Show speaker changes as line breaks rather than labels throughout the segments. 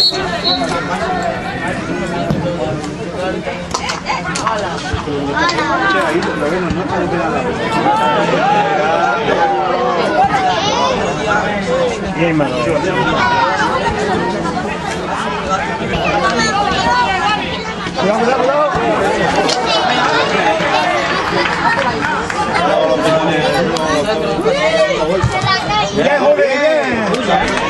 Che, ahí lo ven, no puede quedar la Bien, mano. Cuidado, cuidado, cuidado. Yeah, hold it, yeah.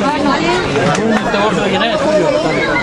¿Este bolso de